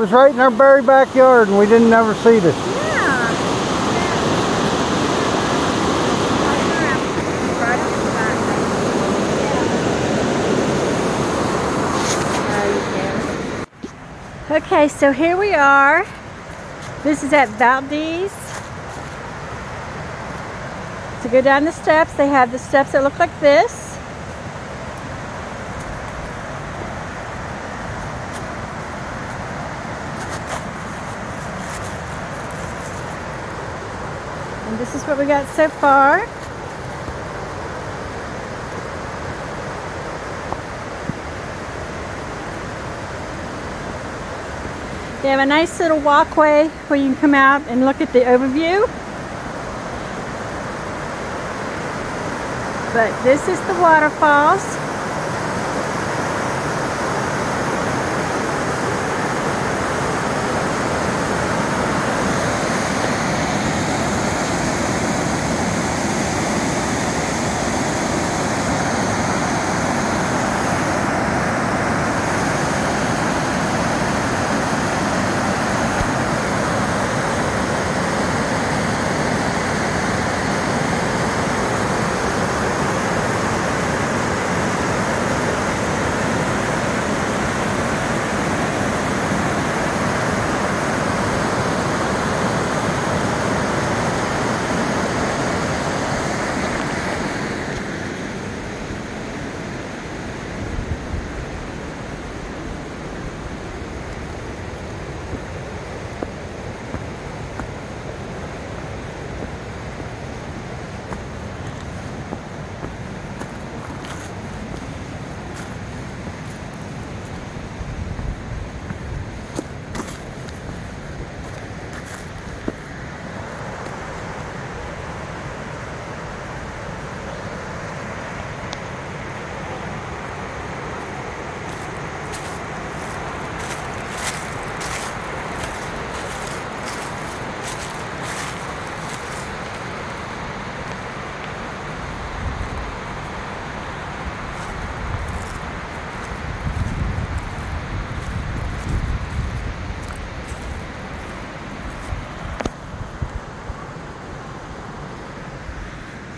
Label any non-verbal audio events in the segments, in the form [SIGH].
was right in our very backyard and we didn't ever see this? Okay, so here we are. This is at Valdese. To go down the steps, they have the steps that look like this. This is what we got so far. They have a nice little walkway where you can come out and look at the overview. But this is the waterfalls.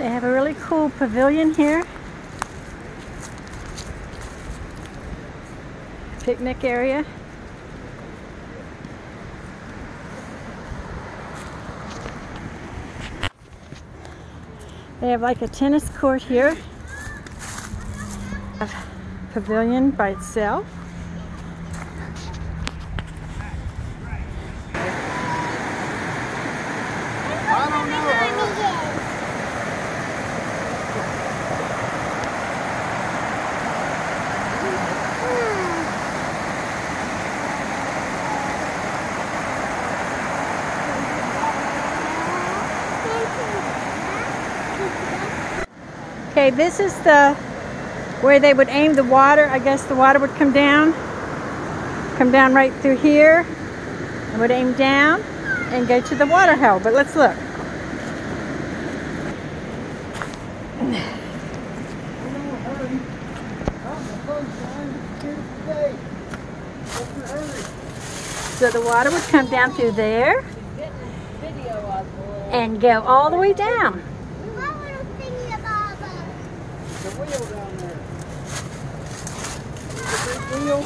They have a really cool pavilion here. Picnic area. They have like a tennis court here. A pavilion by itself. Okay, this is the where they would aim the water. I guess the water would come down, come down right through here, and would aim down and go to the water hole. But let's look. So the water would come down through there and go all the way down. Wheel down there. The big wheel.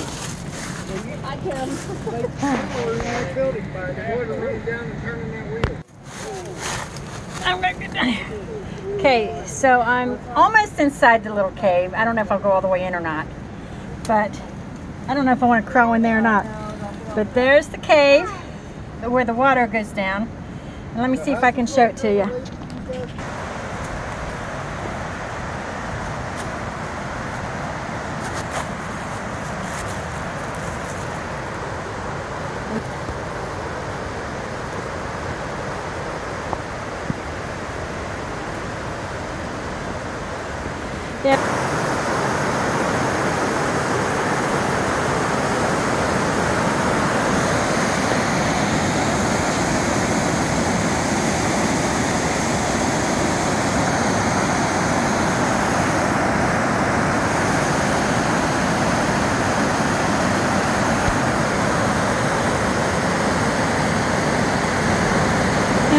I can. [LAUGHS] I'm gonna. Okay, so I'm almost inside the little cave. I don't know if I'll go all the way in or not, but I don't know if I want to crawl in there or not. But there's the cave where the water goes down. Let me see if I can show it to you. And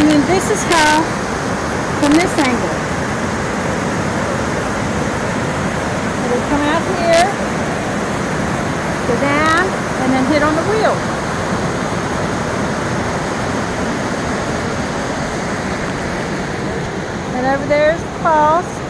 then this is how, from this angle. Here, go down, and then hit on the wheel. And over there's the falls.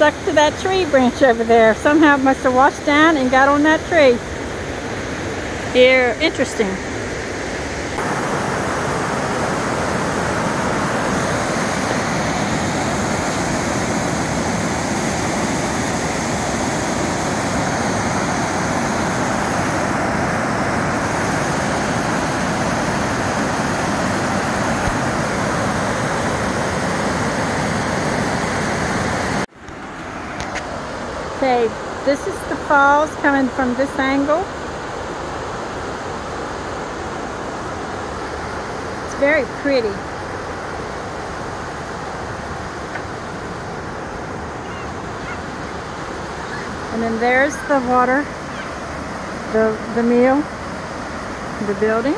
Stuck to that tree branch over there. Somehow it must have washed down and got on that tree. Here, interesting. Okay, this is the falls coming from this angle. It's very pretty. And then there's the water, the, the meal, the building.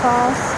To the falls.